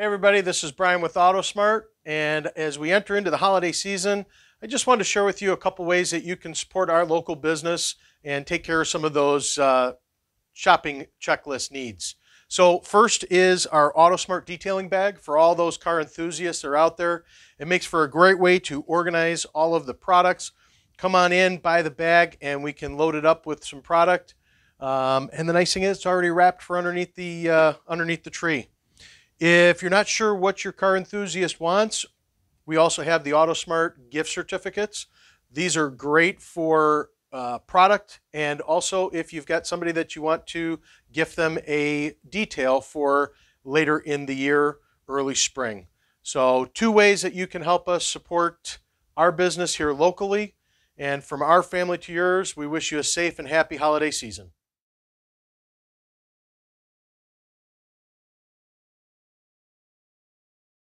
everybody. This is Brian with AutoSmart. And as we enter into the holiday season, I just wanted to share with you a couple ways that you can support our local business and take care of some of those uh, shopping checklist needs. So, first is our AutoSmart detailing bag for all those car enthusiasts that are out there. It makes for a great way to organize all of the products. Come on in, buy the bag, and we can load it up with some product. Um, and the nice thing is, it's already wrapped for underneath the uh, underneath the tree. If you're not sure what your car enthusiast wants, we also have the AutoSmart gift certificates. These are great for uh, product and also if you've got somebody that you want to gift them a detail for later in the year, early spring. So, two ways that you can help us support our business here locally. And from our family to yours, we wish you a safe and happy holiday season.